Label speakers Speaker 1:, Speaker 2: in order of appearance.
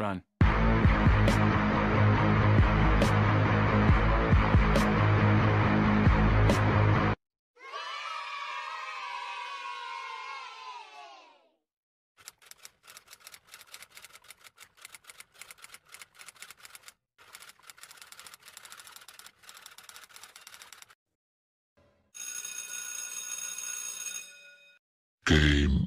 Speaker 1: Run. Game